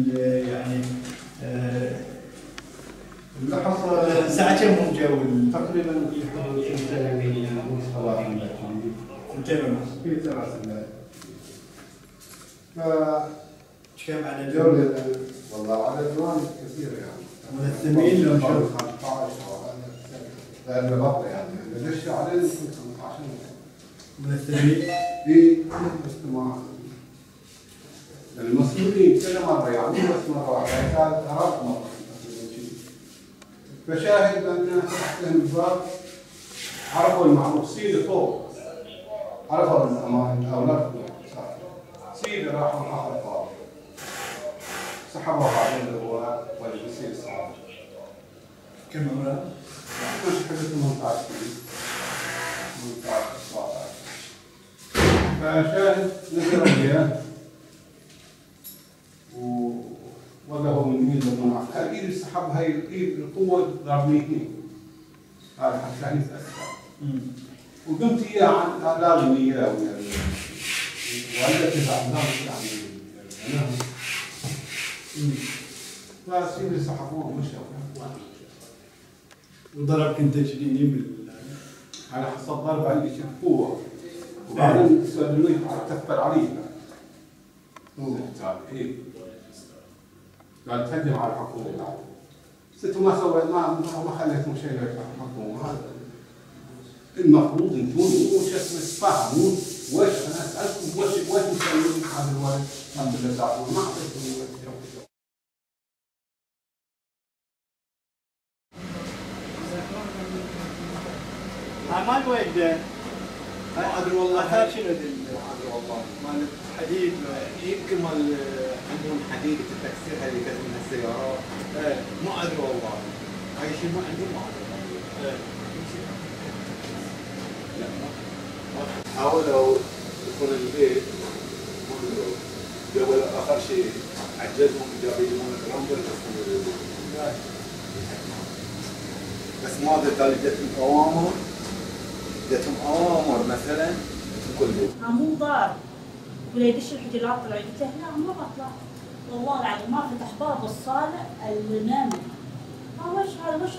يعني آه، حصل ساعة كم هم جو ال- تقريبا. كم عدد جولة والله عدد وايد كثير يعني ملثمين. لو نشوف. 15 لأن بطل يعني يمكن 15 ملثمين في اجتماع المسؤولين كذا مرة يعني بس مرة واحدة كانت ثلاث مرات فشاهد أن فتحت لهم الباب عرفوا المعروف سيدي فوق. عرفوا الأمان أو لا. سيدي راحوا فوق سحبوا هذا اللي هو والبسير صار كم عمره؟ مش حدود 18 18 17 فشاهد نزلوا وياه السحب هاي القوة ضربني هذا حتى يتأثر مم. وقمت اياه عن لازم اياه ولا تزعل يعني أنا مم. فسيدي سحبوه ومشوا وضربك انت شديني بال على حسب ضربة اللي شافوها وبعدين سألوني تكبر علي مو إيه. قال تهدم على الحكومة بعد ست ما سوى ما ما خليتهم شيء الحكومة هذا المفروض أنتم اسمه تفهمون وش أنا اسالكم وش وش مسويين هذا الولد الحمد لله ما اعطيتهم الولد هاي مال وين هاي ادري والله هاي شنو ذي والله مال حديد يمكن مال عندهم حديدة التكسير هذه كانت من السيارات. إيه. ما ادري والله هاي شيء ما عندهم ما ادري ما- حاولوا يكون البيت ما قبل آخر شيء عجزهم جابوا يجيبون الرمبل بس ما ادري قال جتهم اوامر جتهم اوامر مثلا كل بيت ها مو ضار. ولا يدش الحجرات طلع قلت له لا ما بطلع. والله العظيم ما فتح باب الصالة اللي نام ها وش هذا؟ وش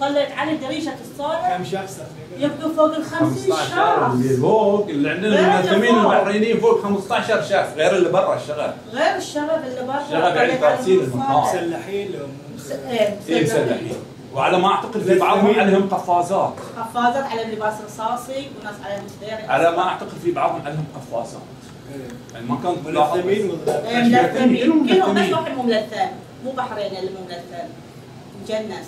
طلعت علي دريشة الصالة. كم شخص تقريبا؟ يمكن فوق ال 50 15 شخص. اللي فوق اللي عندنا المنظمين. البحرينيين فوق. 15 شخص غير اللي برا الشغل. غير الشباب اللي برا. الشباب يعني طلعت عليهم ترسيل الصالة. المقام. مسلحين لهم مس- إيه اي مسلحين. وعلى ما أعتقد في بعضهم عليهم قفازات. قفازات على لباس رصاصي وناس عليهم سدير على ما أعتقد في بعضهم عليهم قفازات. يعني ما كنت ملثمين ملاحظ إيه، ملثمين. كلهم بس ملثمين. واحد مو ملثم. مو بحريني اللي مو ملثم. مجنس.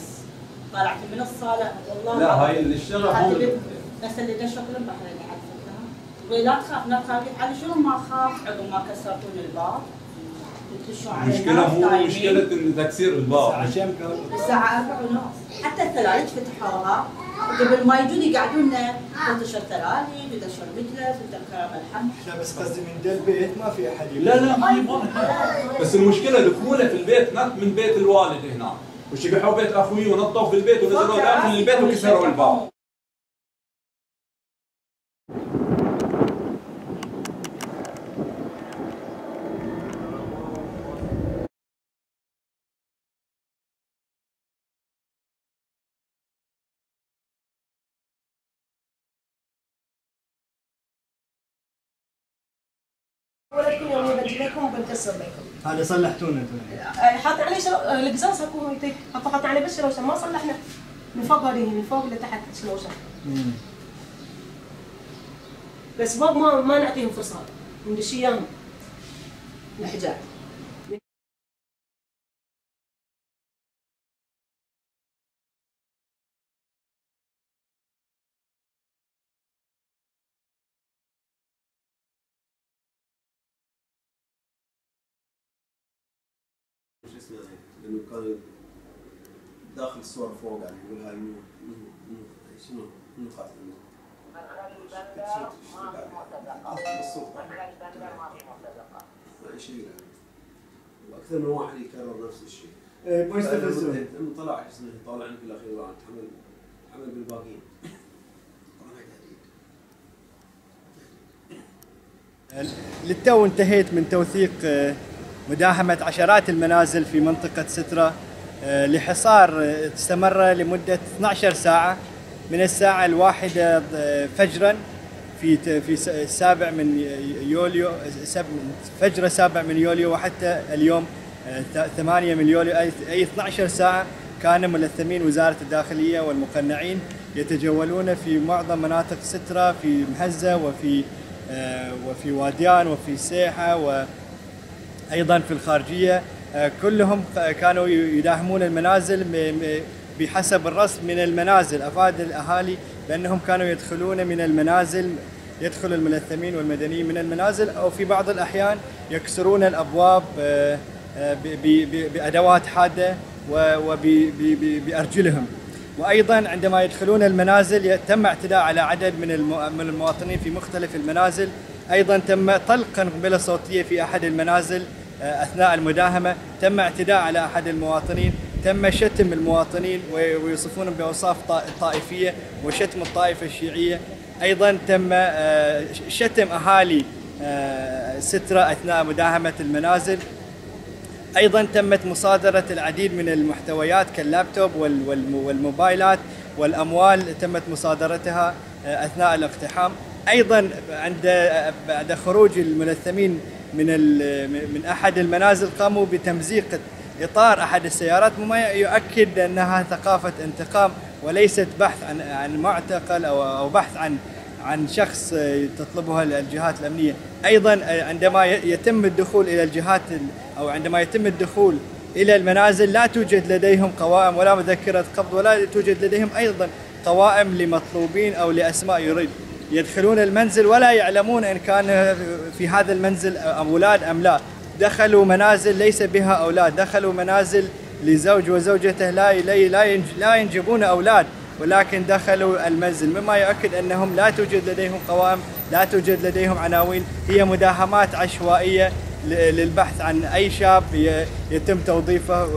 طلعت من الصالة. والله لا. هاي اللي اشتغل بيت- بس اللي دشوا كلهم بحريني على فكره لا تخاف لا تخاف. على شنو ما اخاف عقب ما كسرتون الباب. على المشكلة مو. مشكلة إن تكسير الباب كان؟ الساعة أربعة ونص حتى الثلاجة فتحوها. وقبل ما يجون يقعدون تنتشر ثلالي تنتشر مجلس تنتشر ملحم لا بس قصدي من ذا البيت ما في أحد لا لا ما يبغى. بس المشكلة دخولة في البيت نط من بيت الوالد هنا. وشبحوا بيت أخوي ونطوا في البيت ونزلوا داخل البيت وكسروا الباب. ولا كل يوم يبدل لكم بنكسر لكم. هذا صلحتونا أنتم حاط عليه شلو... القزاز هكو هيك حط حط عليه بس شلوشن ما صلحنا. من فوق هذه من فوق لتحت شلوشن بس ما ما, ما نعطيهم فرصة. ندش اياهم الحجاب شو اسمه لأنه كان داخل الصور فوق يعني يقول هاي منو منو منو شنو؟ منو قاتل. منو بالصوت ما شيء يعني وأكثر من واحد يكرر نفس الشيء. ما يستفزون لما طلع اسمه طالع في الاخير تحمل تحمل بالباقيين. للتو انتهيت من توثيق آه، مداهمة عشرات المنازل في منطقة سترة آه، لحصار آه، استمر لمدة 12 ساعة من الساعة الواحدة آه، فجرا في في السابع من يوليو فجر السابع من يوليو وحتى اليوم آه، ث- 8 من يوليو أي 12 ساعة كان ملثمين وزارة الداخلية والمقنعين يتجولون في معظم مناطق سترة في مهزة وفي آه، وفي واديان وفي سيحة و أيضا في الخارجية آه، كلهم كانوا يداهمون المنازل بحسب الرسم من المنازل. أفاد الأهالي بأنهم كانوا يدخلون من المنازل يدخل الملثمين والمدنيين من المنازل أو في بعض الأحيان يكسرون الأبواب آه، آه، بأدوات حادة وبارجلهم وأيضا عندما يدخلون المنازل تم اعتداء على عدد من المواطنين في مختلف المنازل أيضا تم طلق قنبلة صوتية في أحد المنازل آه، أثناء المداهمة. تم اعتداء على أحد المواطنين. تم شتم المواطنين وي- ويوصفونهم بأوصاف طا- طائفية وشتم الطائفة الشيعية. أيضا تم آه، شتم أهالي آه، سترة أثناء مداهمة المنازل. أيضا تمت مصادرة العديد من المحتويات كاللابتوب وال- والم- والموبايلات والأموال تمت مصادرتها أثناء الاقتحام. أيضا عند بعد خروج الملثمين من من أحد المنازل قاموا بتمزيق إطار أحد السيارات مما يؤكد أنها ثقافة انتقام وليست بحث عن عن معتقل أو أو بحث عن عن شخص تطلبها الجهات الأمنية، أيضا عندما يتم الدخول إلى الجهات ال- أو عندما يتم الدخول إلى المنازل لا توجد لديهم قوائم ولا مذكرة قبض ولا توجد لديهم أيضا قوائم لمطلوبين أو لأسماء يريد. يدخلون المنزل ولا يعلمون إن كان في هذا المنزل أولاد أم لا، دخلوا منازل ليس بها أولاد، دخلوا منازل لزوج وزوجته. لا لا لا ينج- لا ينجبون أولاد ولكن دخلوا المنزل. مما يؤكد أنهم لا توجد لديهم قوائم لا توجد لديهم عناوين. هي مداهمات عشوائية ل- للبحث عن أي شاب يتم توظيفه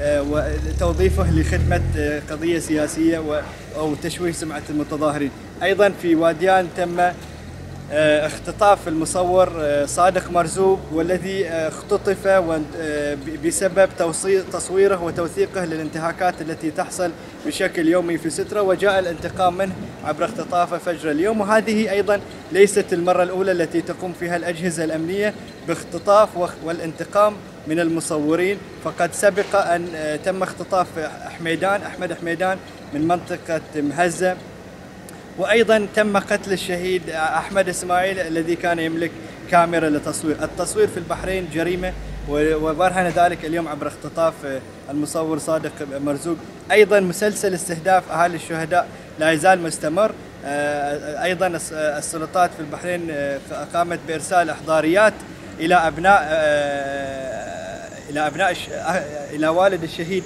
وتوظيفه لخدمة آه، قضية سياسية و- أو تشويه سمعة المتظاهرين. أيضا في واديان تم آه، اختطاف المصور آه، صادق مرزوق والذي آه، اختطف بسبب تصويره وتوثيقه للانتهاكات التي تحصل بشكل يومي في سترة وجاء الانتقام منه عبر اختطافه فجر اليوم. وهذه أيضا ليست المرة الأولى التي تقوم فيها الأجهزة الأمنية باختطاف والانتقام من المصورين. فقد سبق أن تم اختطاف حميدان أحمد حميدان من منطقة مهزة. وأيضا تم قتل الشهيد أحمد إسماعيل الذي كان يملك كاميرا لتصوير، التصوير في البحرين جريمة وبرهن ذلك اليوم عبر اختطاف المصور صادق مرزوق، أيضا مسلسل استهداف اهالي الشهداء لا يزال مستمر، آه، أيضا الس- السلطات في البحرين آه، قامت بإرسال إحضاريات إلى أبناء آه، إلى أبناء إلى والد الشهيد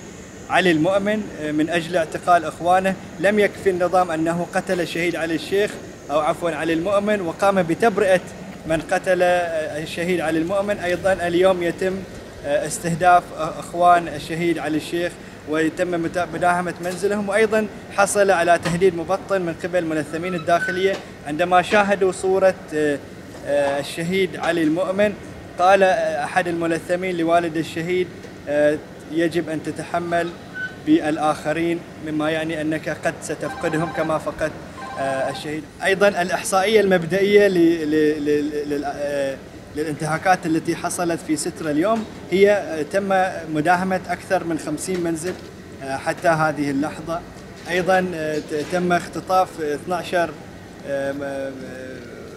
علي المؤمن من أجل اعتقال إخوانه، لم يكفي النظام أنه قتل الشهيد علي الشيخ أو عفوا علي المؤمن وقام بتبرئة من قتل الشهيد علي المؤمن، أيضا اليوم يتم استهداف إخوان الشهيد علي الشيخ ويتم مداهمة منزلهم. وأيضا حصل على تهديد مبطن من قبل ملثمين الداخلية عندما شاهدوا صورة آه، آه، الشهيد علي المؤمن. قال أحد الملثمين لوالد الشهيد آه، يجب أن تتحمل بالآخرين مما يعني أنك قد ستفقدهم كما فقدت آه، الشهيد. ل- ل- لل- آه، للانتهاكات التي حصلت في سترة اليوم هي آه، تم مداهمة أكثر من 50 منزل حتى هذه آه، ت- تم اختطاف 12 آه، م- آه،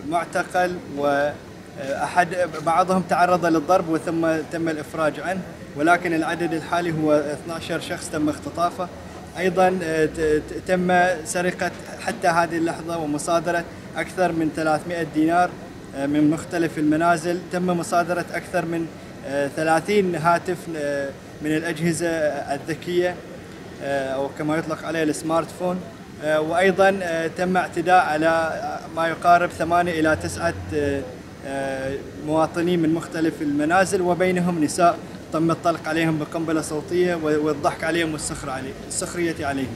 معتقل واحد بعضهم تعرض للضرب وثم تم الإفراج عنه. ولكن العدد الحالي هو 12 شخص تم اختطافه. أيضا آه، تم سرقة حتى هذه اللحظة ومصادرة أكثر من 300 دينار آه، من مختلف المنازل. تم مصادرة أكثر من آه، 30 هاتف آه، من الأجهزة الذكية أو كما يطلق عليه السمارت فون. وأيضا تم اعتداء على ما يقارب ثمانية إلى تسعة آه، آه، مواطنين من مختلف المنازل وبينهم نساء. تم الطلق عليهم بقنبلة صوتية والضحك عليهم والسخر عليه السخرية عليهم.